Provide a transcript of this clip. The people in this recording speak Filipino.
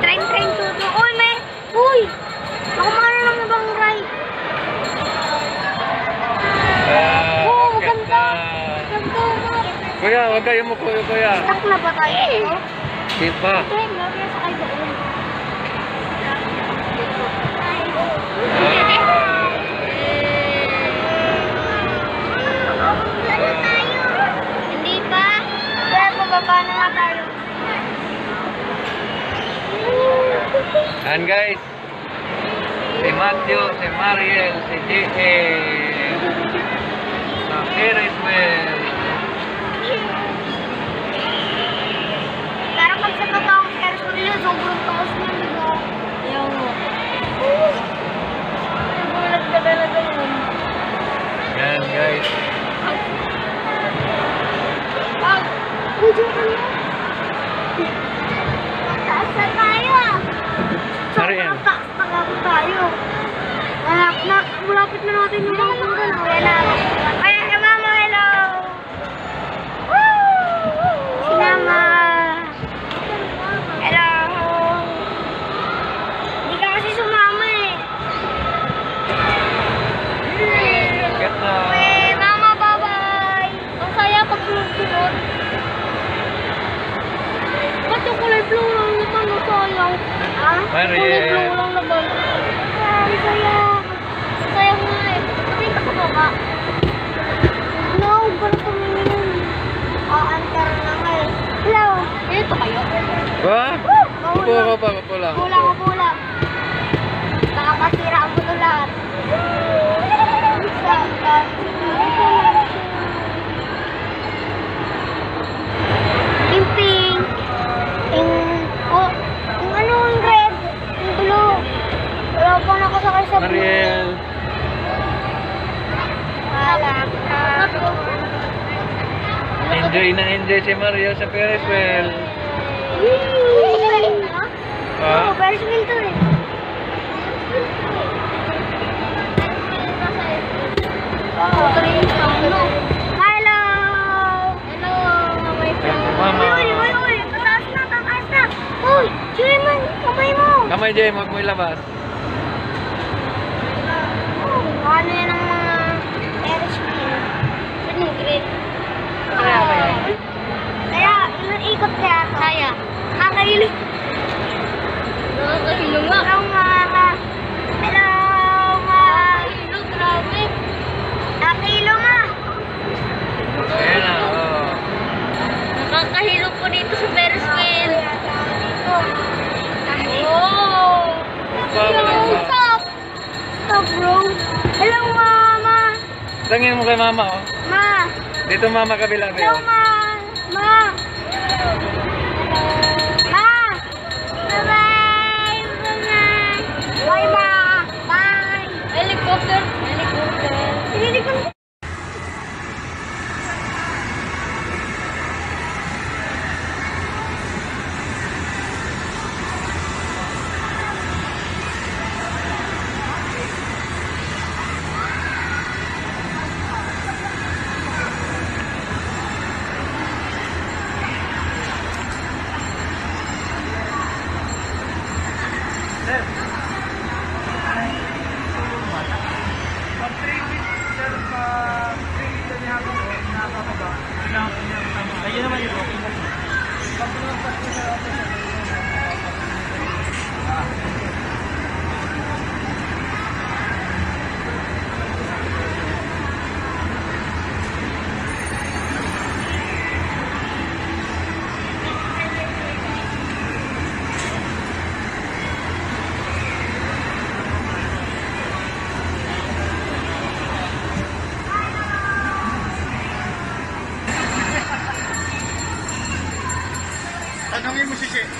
Train, train, tuto. Uy, may... Uy! Nakumana lang na bang right? Ah, Oo, ang ganda. ganda. Ganda, no? Kayo mo kuya, kuya. Stuck na ba tayo? no? Di pa. Train, lagi sa kayo doon. Hindi pa. Kaya pababa na nga tayo. Ayan guys. Si Matthew, si Mariel, si J.A. Sa Kiriswell. Pero pag sa totoo nila, sobrang taas na nila. Ayaw mo. Nagulat ka talaga nun. Ayan guys. Pag, dyan ka na. Taas na tayo. Sobrang taas na tayo. Anak, na, malapit na natin yung mga tanggal. Kaya na, kaya kay mama, hello. Si mama. Hello. Hindi ka kasi sumama eh. Get na. Eh, mama, bye-bye. Ang saya pag sunod-sunod. Ba't yung kulay blue lang naman ang sayang? Ha? Mariel. Blue lang naman. Ah, ang saya. Sayang nga eh. Tingin ka sa baba. No, ba't tumingin? Ah, antar na nga eh. Hello. Dito kayo. Ba? Woo! Upo ko pa, upo lang. Kulang, kulang. Nakakasira ang buto lahat. Yung pink, yung, oh, yung ano, yung red, yung blue. Wala pa nakasakay sa blue. Mariel. Wala ka. Enjoy na enjoy si Mariel sa? Oo, Ferris wheel to eh. Oo, tuloy yung ano. Hello! Hello, my friend. Mama. Uy, uy, uy, tataas na, tataas na. Uy, Jayman, kamay mo. Kamay Jay, huwag mo ilabas. Oh, ano yan ang mga Ferris wheel? Saan yung green? Kaya ba yan? Kaya, ilang ikot kaya to? Kaya. Kakailong. Nakakailong nga. Hello, mga. Hello, mga. Nakakailong, grabe. Nakakailong nga. Ayan na, oh. Nakakahilong po dito sa Ferris wheel. Oh! What's up, bro? Hello, mama. Tangin mo kay mama, oh. Ma. Dito mama kabila, ma. Ma. Ma.